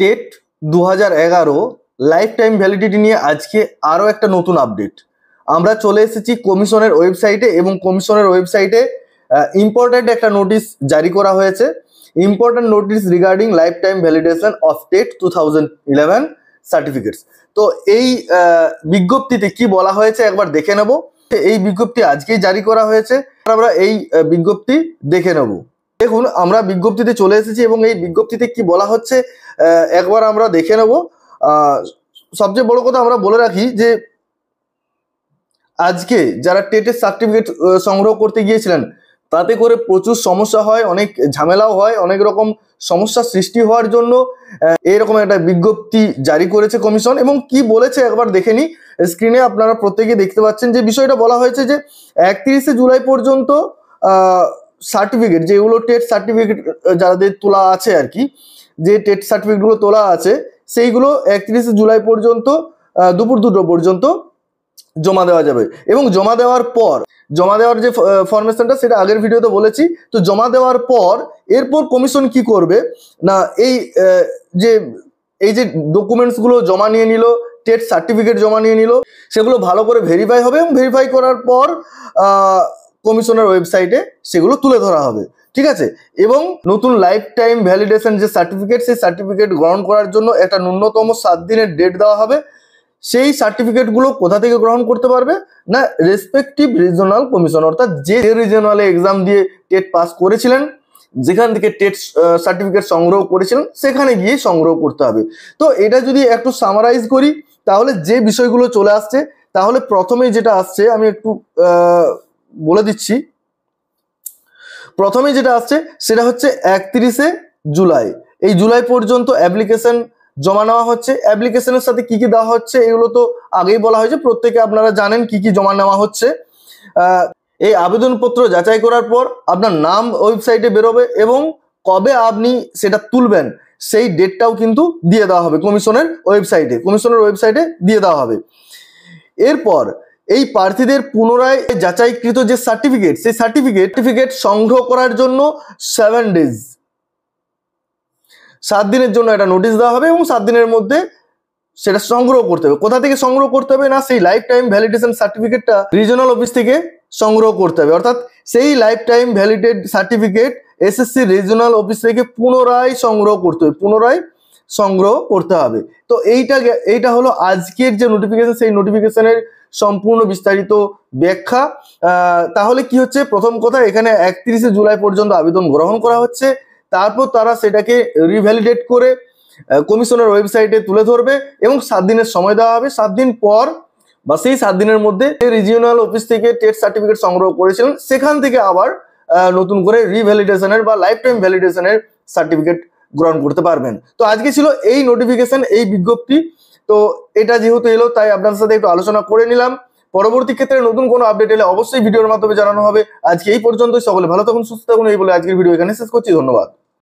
TET দু এগারো life time validity নিয়ে আজকে আরও একটা নতুন আপডেট আমরা চলে এসেছি কমিশনের ওয়েবসাইটে এবং কমিশনের ওয়েবসাইটে ইম্পর্ট্যান্ট একটা নোটিশ জারি করা হয়েছে। Important notice regarding life time validation of TET two thousand eleven certificates তো এই বিজ্ঞপ্তিতে কি বলা হয়েছে একবার দেখে নেব। এই বিজ্ঞপ্তি আজকেই জারি করা হয়েছে। আমরা এই বিজ্ঞপ্তি দেখে নেব। দেখুন, আমরা বিজ্ঞপ্তিতে চলে এসেছি এবং এই বিজ্ঞপ্তিতে কি বলা হচ্ছে একবার আমরা দেখে নেব। সবচেয়ে বড় কথা আমরা বলে রাখি যে, আজকে যারা টেটের সার্টিফিকেট সংগ্রহ করতে গিয়েছিলেন, তাতে করে প্রচুর সমস্যা হয়, অনেক ঝামেলাও হয়, অনেক রকম সমস্যার সৃষ্টি হওয়ার জন্য এরকম একটা বিজ্ঞপ্তি জারি করেছে কমিশন। এবং কি বলেছে একবার দেখে নি স্ক্রিনে আপনারা প্রত্যেকে দেখতে পাচ্ছেন যে বিষয়টা বলা হয়েছে যে, একত্রিশে জুলাই পর্যন্ত সার্টিফিকেট যেগুলো টেট সার্টিফিকেট যাদের তোলা আছে আর কি, যে টেট সার্টিফিকেটগুলো তোলা আছে, সেইগুলো একত্রিশে জুলাই পর্যন্ত দুপুর দুটো পর্যন্ত জমা দেওয়া যাবে। এবং জমা দেওয়ার পর, জমা দেওয়ার যে ফরমেশনটা সেটা আগের ভিডিওতে বলেছি, তো জমা দেওয়ার পর, এরপর কমিশন কি করবে? না, এই যে এই যে ডকুমেন্টসগুলো জমা নিয়ে নিল, টেট সার্টিফিকেট জমা নিয়ে নিল, সেগুলো ভালো করে ভেরিফাই হবে এবং ভেরিফাই করার পর কমিশনের ওয়েবসাইটে সেগুলো তুলে ধরা হবে। ঠিক আছে? এবং নতুন লাইফ টাইম ভ্যালিডেশন যে সার্টিফিকেট সেই সার্টিফিকেট গ্রহণ করার জন্য একটা ন্যূনতম সাত দিনের ডেট দেওয়া হবে। সেই সার্টিফিকেটগুলো কোথা থেকে গ্রহণ করতে পারবে? না রেসপেক্টিভ রিজনাল কমিশন অর্থাৎ যে রিজনালে এক্সাম দিয়ে টেট পাস করেছিলেন, যেখান থেকে টেট সার্টিফিকেট সংগ্রহ করেছিলেন, সেখানে গিয়ে সংগ্রহ করতে হবে। তো এটা যদি একটু সামারাইজ করি, তাহলে যে বিষয়গুলো চলে আসছে, তাহলে প্রথমে যেটা আসছে, আমি একটু বলে দিচ্ছি। প্রথমে যেটা আসছে, সেটা হচ্ছে একত্রিশে জুলাই। এই জুলাই পর্যন্ত অ্যাপ্লিকেশন জমা নেওয়া হচ্ছে। অ্যাপ্লিকেশনের সাথে কি কি দেওয়া হচ্ছে, এগুলো তো আগেই বলা হয়েছে। প্রত্যেকে আপনারা জানেন কি কি জমা নেওয়া হচ্ছে। এই আবেদনপত্র যাচাই করার পর আপনার নাম ওয়েবসাইটে বেরোবে এবং কবে আপনি সেটা তুলবেন, সেই ডেটটাও কিন্তু দিয়ে দেওয়া হবে কমিশনের ওয়েবসাইটে। কমিশনের ওয়েবসাইটে দিয়ে দেওয়া হবে। এরপর এই প্রার্থীদের পুনরায় যাচাইকৃত যে সার্টিফিকেট সেই সার্টিফিকেট সার্টিফিকেট সংগ্রহ করার জন্য সেভেন ডেজ সাত দিনের জন্য একটা নোটিশ দেওয়া হবে এবং সাত দিনের মধ্যে সেটা সংগ্রহ করতে হবে। কোথা থেকে সংগ্রহ করতে হবে না সেই লাইফ টাইম ভ্যালিডেশন সার্টিফিকেটটা রিজনাল অফিস থেকে সংগ্রহ করতে হবে। অর্থাৎ সেই life time validated certificate SSC regional office থেকে পুনরায় সংগ্রহ করতে হবে। পুনরায় সংগ্রহ করতে হবে। তো এইটা এইটা হলো আজকের যে নোটিফিকেশন সেই নোটিফিকেশনের সম্পূর্ণ বিস্তারিত ব্যাখ্যা। তাহলে কি হচ্ছে? প্রথম কথা, এখানে একত্রিশে জুলাই পর্যন্ত আবেদন গ্রহণ করা হচ্ছে। তারপর তারা সেটাকে রিভ্যালিডেট করে কমিশনের ওয়েবসাইটে তুলে ধরবে এবং সাত দিনের সময় দেওয়া হবে। সাত দিন পর বা সেই সাত দিনের মধ্যে রিজিওনাল অফিস থেকে টেট সার্টিফিকেট সংগ্রহ করেছিলেন। সেখান থেকে আবার নতুন করে রিভ্যালিডেশনের বা লাইফ টাইম ভ্যালিডেশনের সার্টিফিকেট গ্রহণ করতে পারবেন। তো আজকে ছিল এই নোটিফিকেশন এই বিজ্ঞপ্তি। তো এটা যেহেতু এলো, তাই আপনাদের সাথে একটু আলোচনা করে নিলাম। পরবর্তী ক্ষেত্রে নতুন কোনো আপডেট এলে অবশ্যই ভিডিওর মাধ্যমে জানানো হবে। আজকে এই পর্যন্তই, সকলে ভালো থাকুন, সুস্থ থাকুন, এই বলে আজকের ভিডিও এখানে শেষ করছি। ধন্যবাদ।